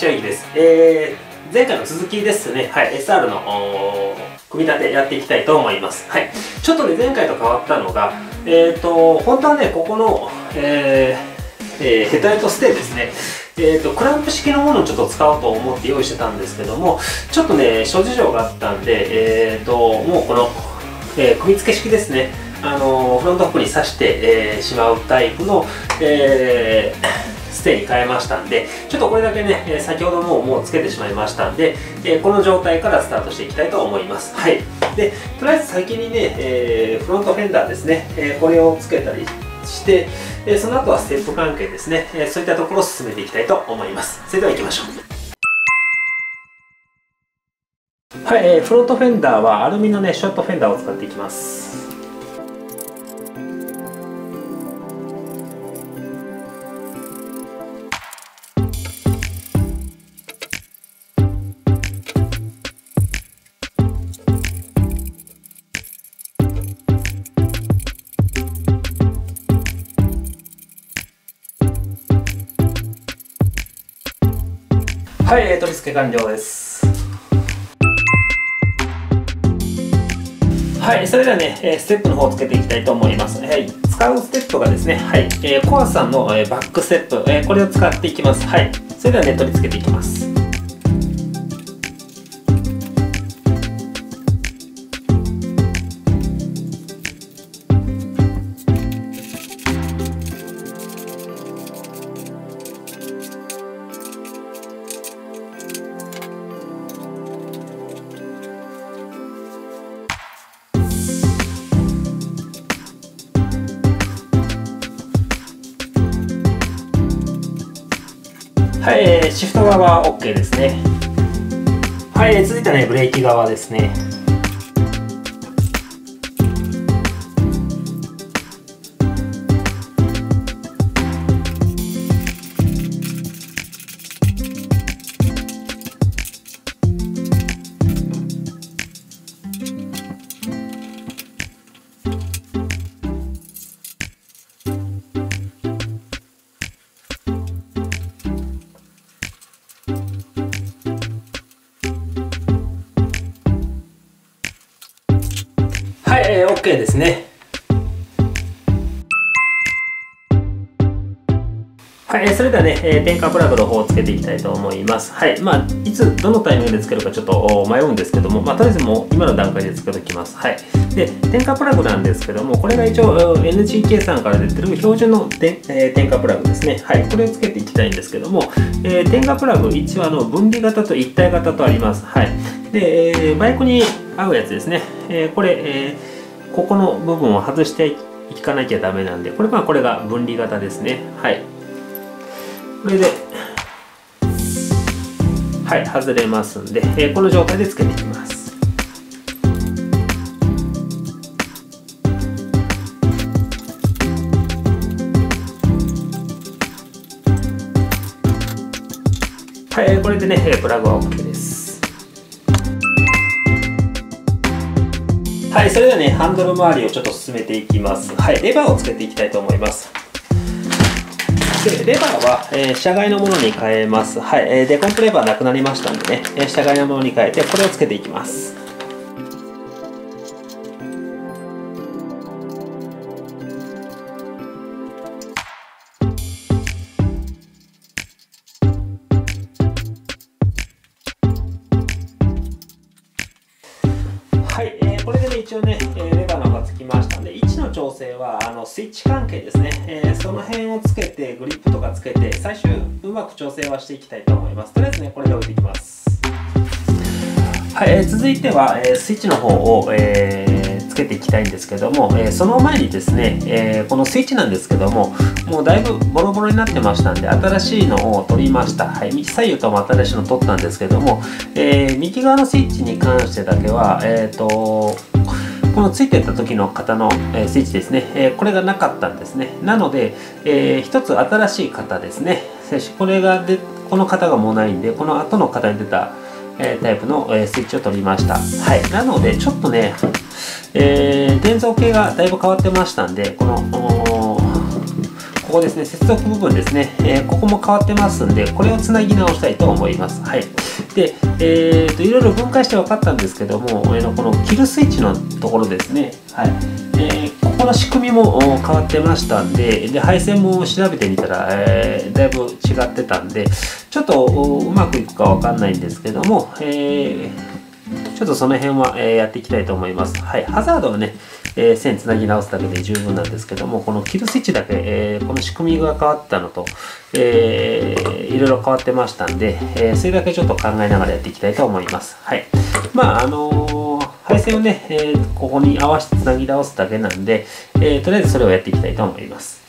ちは、ゆきです。えー、前回の続きですね、はい、SR の組み立てやっていきたいと思います。はい、ちょっとね、前回と変わったのが、えっ、ー、と、本当はね、ここの、えー、えー、ヘッドライトステーですね、えーと、クランプ式のものをちょっと使おうと思って用意してたんですけどもちょっとね諸事情があったんで、えーと、もうこの、えー、組み付け式ですね。あのフロントホックに挿して、えー、しまうタイプの、えーステに変えましたんでちょっとこれだけね、え先ほどももうつけてしまいましたんで、えこの状態からスタートしていきたいと思います。はい。でとりあえず先にね、えー、フロントフェンダーですね、えこれをつけたりして、えその後はステップ関係ですね、えそういったところを進めていきたいと思います。それでは行きましょう。はい、えー、フロントフェンダーはアルミのねショートフェンダーを使っていきます。付け完了ですはい、それではね、ステップの方をつけていきたいと思います。はい、使うステップがですね、はい、えー、コアさんの、えバックステップ、えー、これを使っていきます。はい、それではね、取り付けていきます。た、ねブレーキ側ですね。ですねはい、それではね、えー、点火プラグの方をつけていきたいと思います。はい、まあ、いつ、どのタイミングでつけるかちょっと迷うんですけども、まあ、とりあえずもう今の段階でつけておきます。はい。で、点火プラグなんですけども、これが一応 NGK さんから出てる標準ので、えー、点火プラグですね。はい、これをつけていきたいんですけども、えー、点火プラグ一応あの分離型と一体型とあります。はい。で、えー、バイクに合うやつですね。えー、これ、えーここの部分を外していかなきゃダメなんでこれまあこれが分離型ですね。はい。これではい外れますんで、えー、この状態でつけていきます。はい、これでね、プラグは OK です。はい、それではね、ハンドル周りをちょっと進めていきます。はい、レバーをつけていきたいと思います。で、レバーは、えー、車外のものに変えます。はい、えー、デコンプレバーなくなりましたんでね、えー、車外のものに変えて、これをつけていきます。はしていきたいと思います。とりあえずねこれで置いていきます。はい、えー、続いては、えー、スイッチの方を、えー、つけていきたいんですけども、えー、その前にですね、えー、このスイッチなんですけどももうだいぶボロボロになってましたんで新しいのを取りました、はい、左右とも新しいの取ったんですけども、えー、右側のスイッチに関してだけはえっ、ー、とこのついてた時の型の、えスイッチですね、えこれがなかったんですね。なので、えー、一つ新しい型ですね。これがでこの型がもうないんでこの後の型に出た、えタイプの、えスイッチを取りました。はい。なのでちょっとね、えー、電造系がだいぶ変わってましたんでこのここですね接続部分ですね、えー、ここも変わってますんでこれをつなぎ直したいと思います。はい。でえーと、いろいろ分解して分かったんですけどもこのキルスイッチのところですね。はい、ここの仕組みも変わってましたんでで配線も調べてみたら、えー、だいぶ違ってたんでちょっとうまくいくか分かんないんですけども、えー、ちょっとその辺は、えやっていきたいと思います。はい、ハザードはね、えー、線つなぎ直すだけで十分なんですけども、このキルスイッチだけ、えー、この仕組みが変わったのと、えー、いろいろ変わってましたんで、えそれだけちょっと考えながらやっていきたいと思います。はい。まあ、あの配線をね、えここに合わせて繋ぎ直すだけなんで、えとりあえずそれをやっていきたいと思います。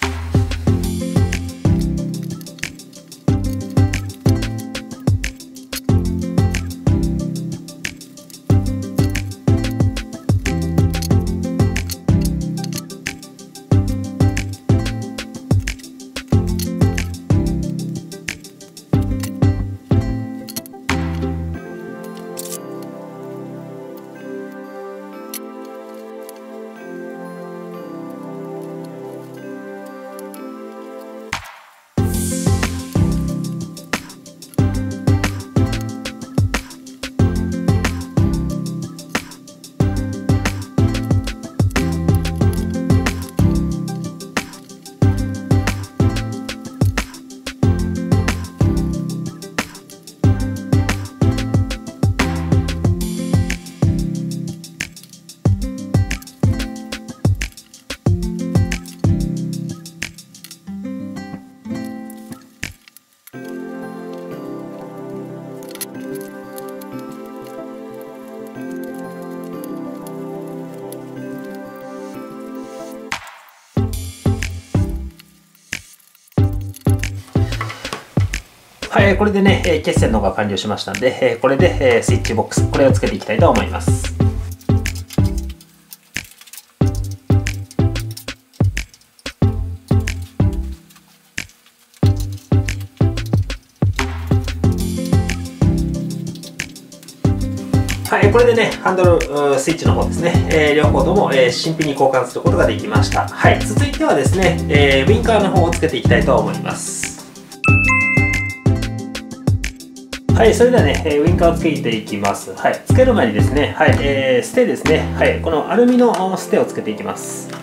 はい、これでね、え決線の方が完了しましたんで、えこれで、えスイッチボックス、これをつけていきたいと思います。はい、これでね、ハンドルスイッチの方ですね、えー、両方とも、えー、新品に交換することができました。はい、続いてはですね、えー、ウィンカーの方をつけていきたいと思います。はい、それではね、えウィンカーをつけていきます。はい、つける前にですね、はい、えー、ステですね、はい、このアルミのステをつけていきます。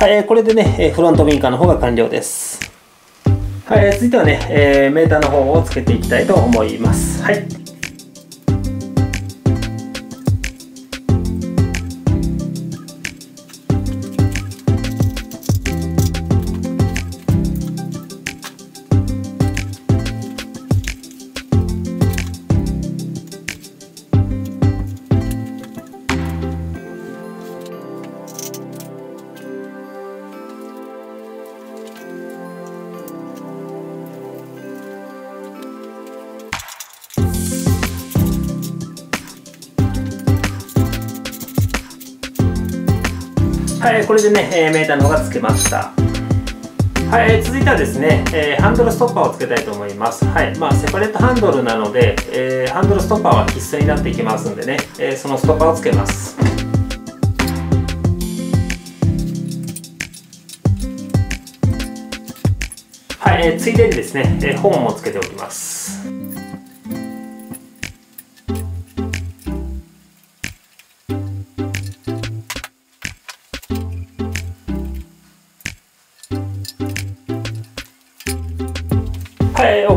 はい、これでね、フロントウィンカーの方が完了です。はい、続いてはね、え、メーターの方をつけていきたいと思います。はい。はい、これでね、えー、メーターの方がつけました。はい、続いてはですね、えー、ハンドルストッパーをつけたいと思います。はい、まあ、セパレートハンドルなので、えー、ハンドルストッパーは必須になっていきますんでね、えー、そのストッパーをつけます。はい、えー、ついでにですね、えー、ホーンもつけておきます。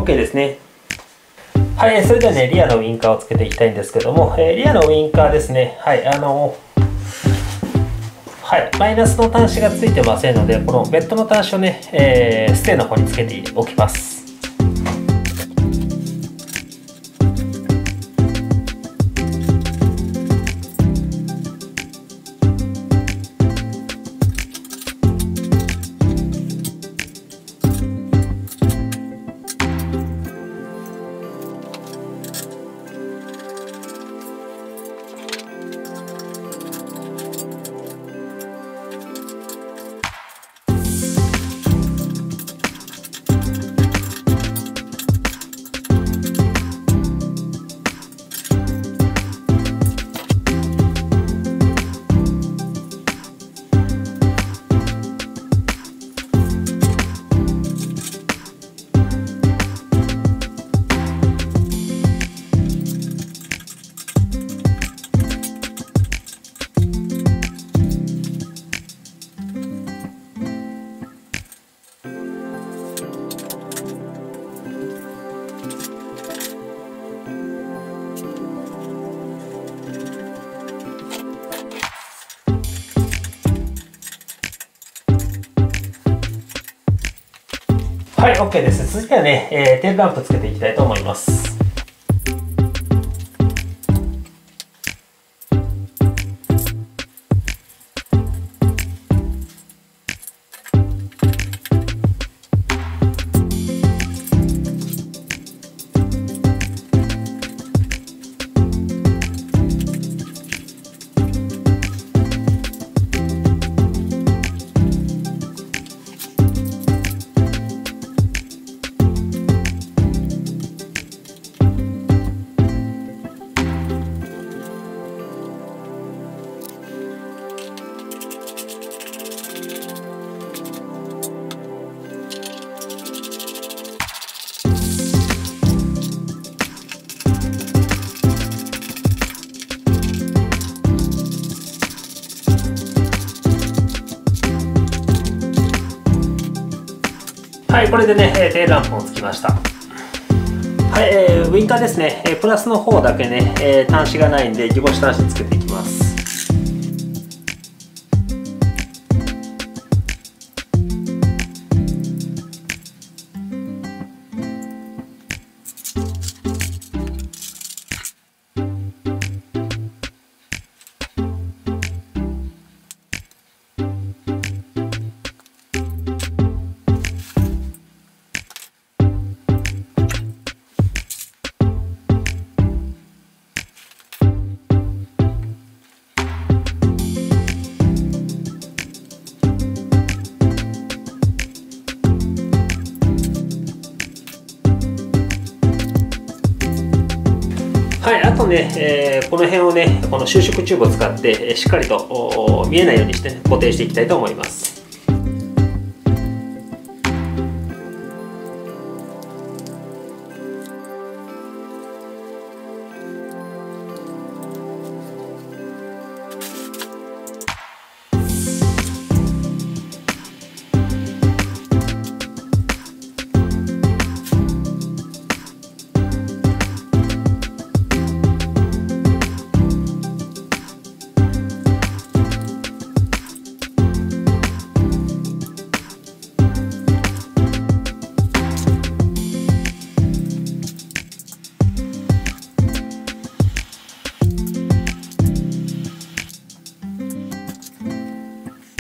OK ですね。はい、それではね、リアのウインカーをつけていきたいんですけども、えー、リアのウインカーですね、はい、あのはい、マイナスの端子がついてませんので、このベッドの端子をね、えー、ステーの方につけておきます。OK です。続いてはね、えー、テールランプつけていきたいと思います。これでね、テールランプもつきました。はい、えー、ウインカーですね、えー、プラスの方だけね、えー、端子がないんで、ギボシ端子つけていきね、えー、この辺をね、この収縮チューブを使って、しっかりと見えないようにして、ね、固定していきたいと思います。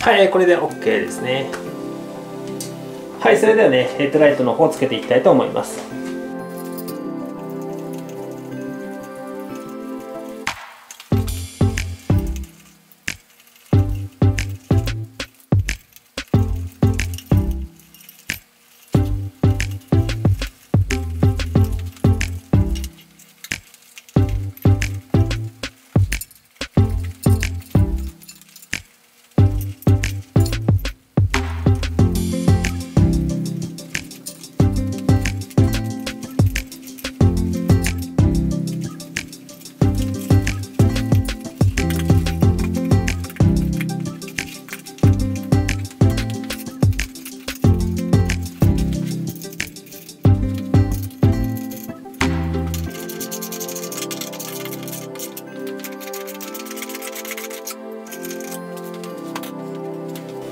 はい。これで OK ですね。はいそれではねヘッドライトの方をつけていきたいと思います。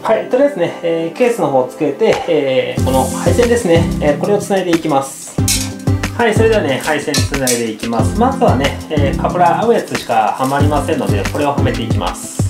はい、とりあえずね、えー、ケースの方をつけて、えー、この配線ですね、えー、これをつないでいきます。はい、それではね、配線つないでいきます。まずはね、えカプラー合うやつしかはまりませんので、これをはめていきます。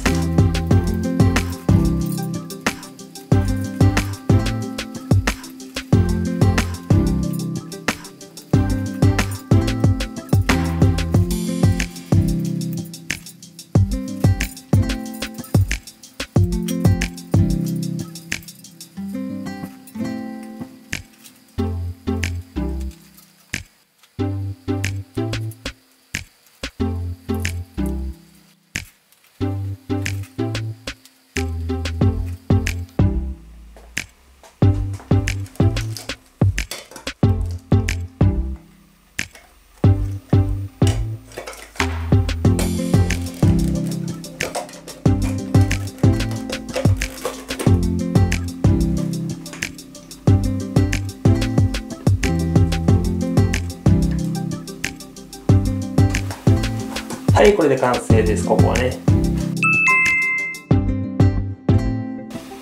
はいこれで完成ですここはね。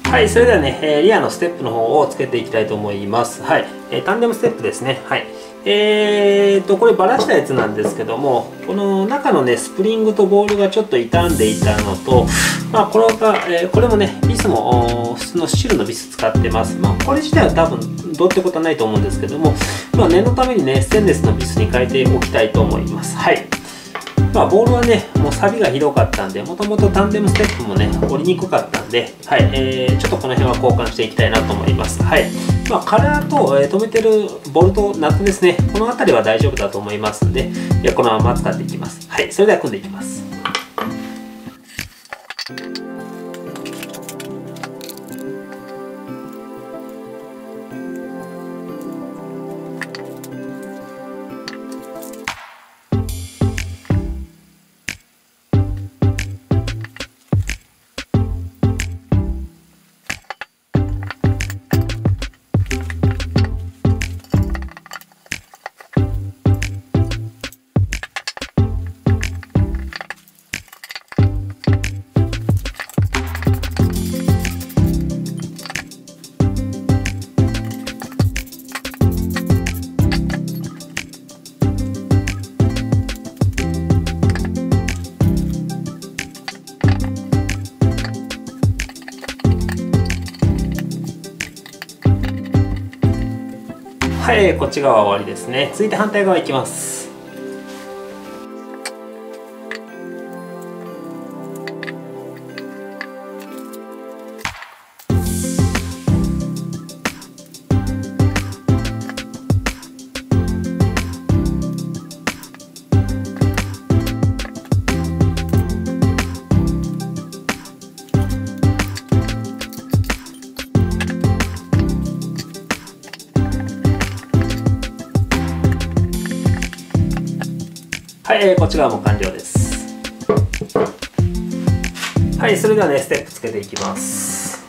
はいそれではね、えリアのステップの方をつけていきたいと思います。はい、えタンデムステップですね。はいえーとこれバラしたやつなんですけどもこの中のねスプリングとボールがちょっと傷んでいたのとまあこれが、えー、これもねビスも普通のシルのビス使ってます。まあこれ自体は多分どうってことはないと思うんですけどもまあ念のためにねステンレスのビスに変えておきたいと思います。はい。まあ、ボールはね、もう錆びがひどかったんで、もともとタンデムステップもね、折りにくかったんで、はい、えー、ちょっとこの辺は交換していきたいなと思います。はい。まあ、カラーと、えー、止めてるボルト、ナットですね、この辺りは大丈夫だと思いますんで、このまま使っていきます。はい、それでは組んでいきます。でこっち側は終わりですね。続いて反対側いきます。はい、こっち側も完了です。はいそれではねステップつけていきます。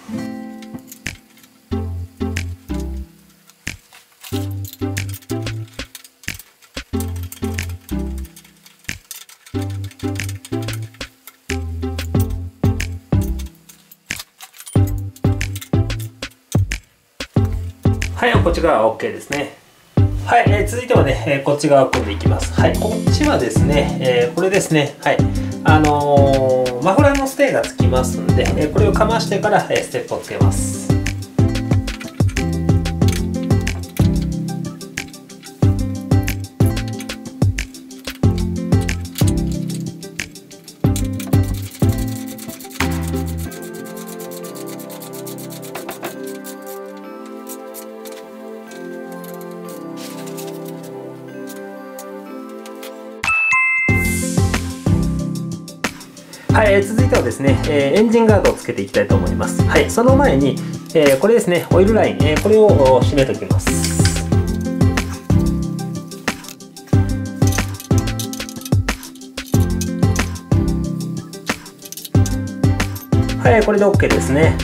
はいこっち側は OK ですね。はい、えー、続いてはね、えー、こっち側を組んでいきます。はいこっちはですね、えー、これですねはい。あの、マフラーのステーがつきますんで、えこれをかましてから、えステップをつけます。てはですね、えエンジンガードをつけていきたいと思います。はい、その前に、えこれですね、オイルライン、えこれを締めておきます。はい、これで OK ですね。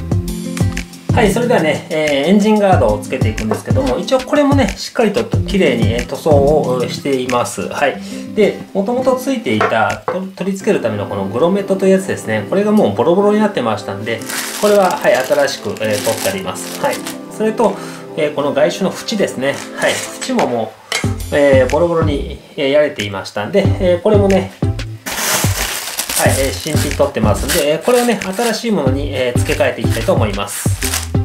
はい、それではね、えー、エンジンガードをつけていくんですけども、一応これもね、しっかりと綺麗に塗装をしています。はい。で、もともとついていた取り付けるためのこのグロメットというやつですね。これがもうボロボロになってましたんで、これは、はい、新しく、えー、取ってあります。はい。それと、えー、この外周の縁ですね。はい。縁ももう、えー、ボロボロに、えやれていましたんで、えこれもね、はい、え新品取ってますんで、えこれをね、新しいものに、え付け替えていきたいと思います。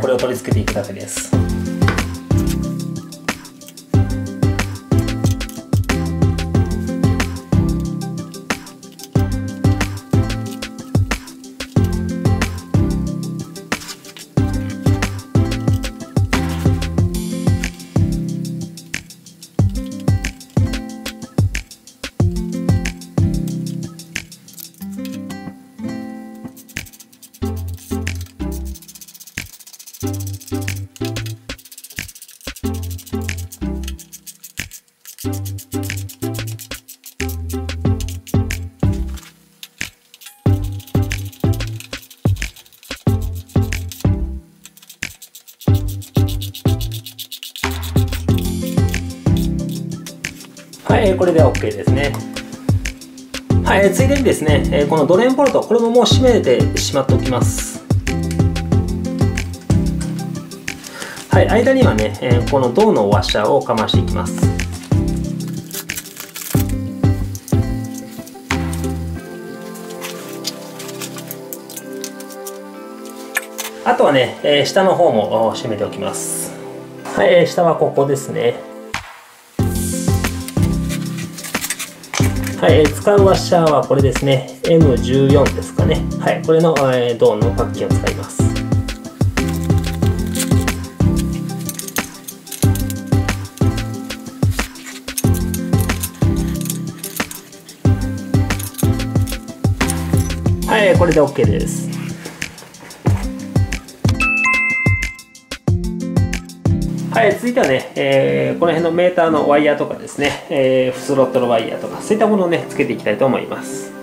これを取り付けていくだけです。はい、ついでにですね、このドレーンボルト、これももう閉めてしまっておきます。はい、間にはね、この銅のワッシャーをかましていきます。あとはね、下の方も閉めておきます。はい、下はここですね。はい、使うワッシャーはこれですね。M14 ですかね。はいこれの、えー、銅のパッキンを使います。はいこれで OK です。はい、続いてはね、えー、この辺のメーターのワイヤーとかですね、えー、スロットのワイヤーとか、そういったものをね、つけていきたいと思います。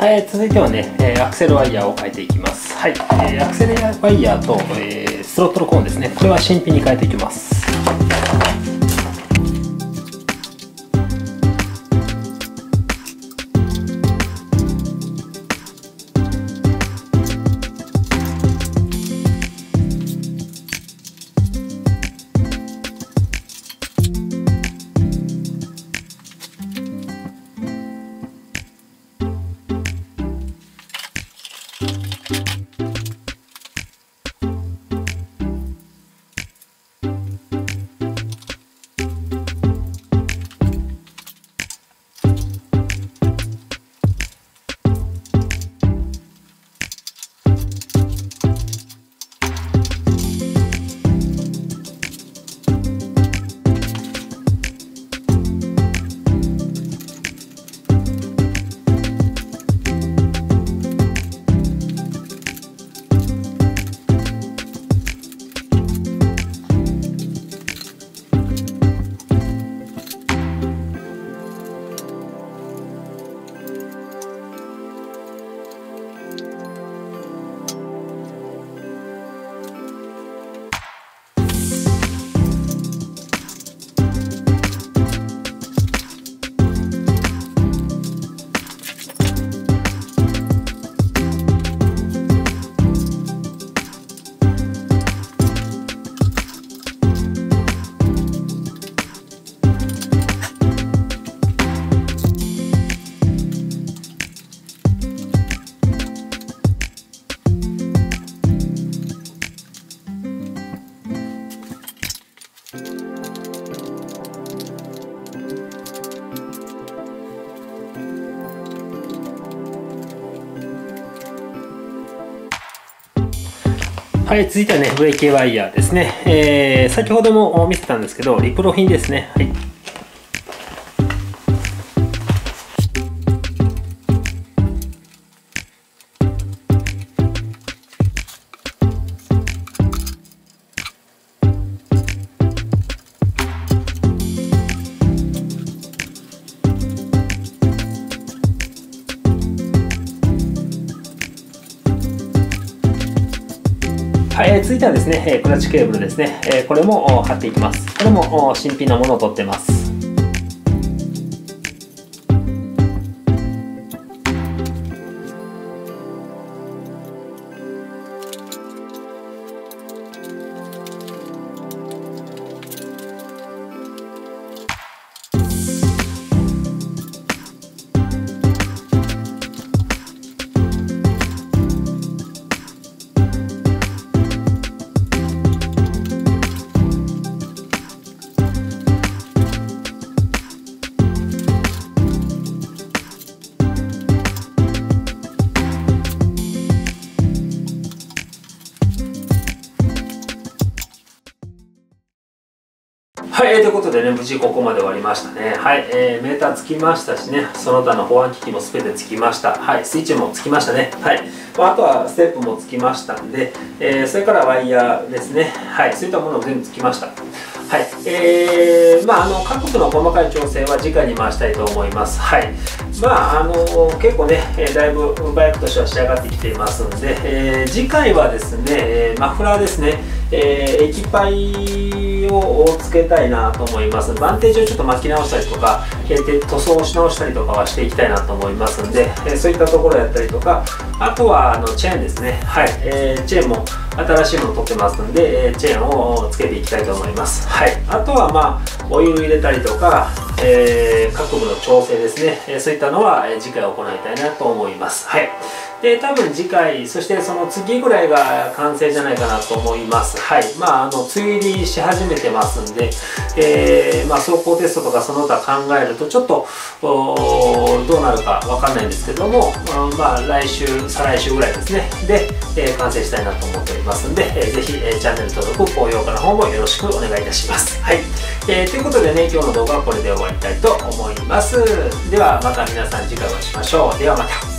はい、続いてはね、えアクセルワイヤーを変えていきます。はい、えーアクセルワイヤーと、えスロットルコーンですね。これは新品に変えていきます。はい、続いてはね、ブレーキワイヤーですね。えー、先ほども見せたんですけど、リプロ品ですね。はい。ね、えクラッチケーブルですね、えこれも貼っていきます。これも新品のものを取ってます。無事ここまで終わりましたね。はい、えー、メーターつきましたしね、その他の保安機器も全てつきました。はい、スイッチもつきましたね。はい、まあ、あとはステップもつきましたんで、えー、それからワイヤーですね。はい、そういったものも全部つきました。はい、えー、まあ、あの、各国の細かい調整は次回に回したいと思います。はい。まあ、あの結構ね、えだいぶバイクとしては仕上がってきていますので、えー、次回はですね、えマフラーですね、えー、液パイをつけたいなと思います。バンテージをちょっと巻き直したりとか、えー、塗装をし直したりとかはしていきたいなと思いますんで、えそういったところやったりとか、あとはあのチェーンですね、はい、えーチェーンも新しいものを取ってますんで、えチェーンをつけていきたいと思います。はい、あとはまあ、オイル入れたりとか、え、各部の調整ですね、えそういったのは、次回行いたいなと思います。はい。で、多分次回、そしてその次ぐらいが完成じゃないかなと思います。はい。まあ、あの、梅雨入りし始めてますんで、えー、まあ、走行テストとかその他考えると、ちょっと、どうなるかわかんないんですけども、まあ、来週、再来週ぐらいですね。で、えー、完成したいなと思っておりますんで、えー、ぜひ、え、チャンネル登録、高評価の方もよろしくお願いいたします。はい。えー、ということでね、今日の動画はこれで終わりたいと思います。では、また皆さん次回お会いしましょう。ではまた。